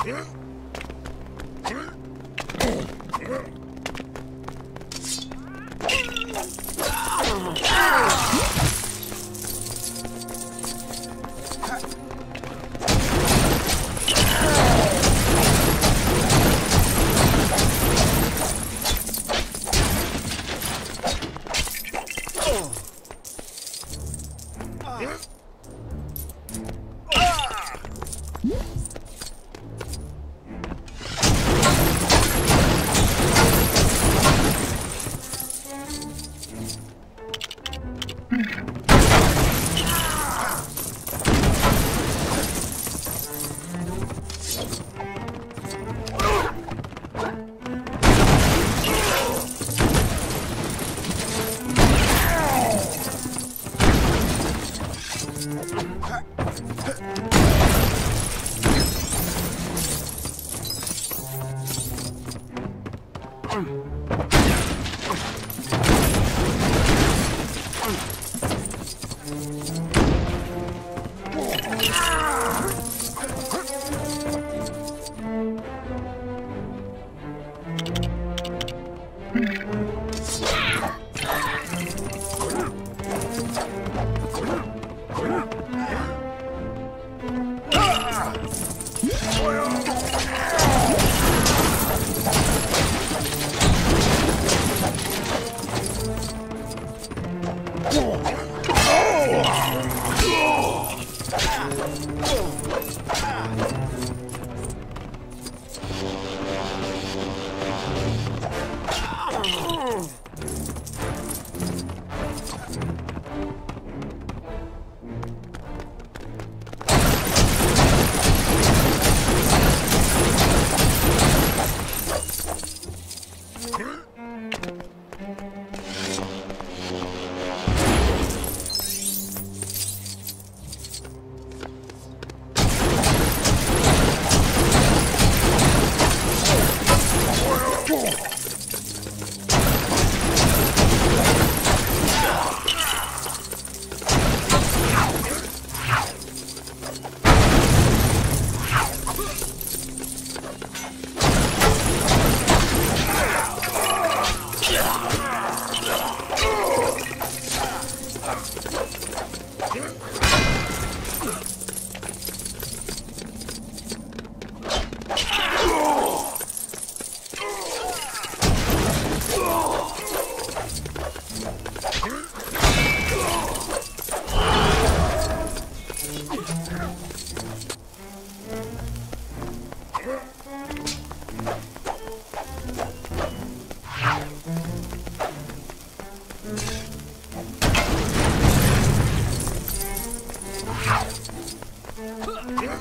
Huh? Huh? Huh? Mm-hmm. およあ! Yeah.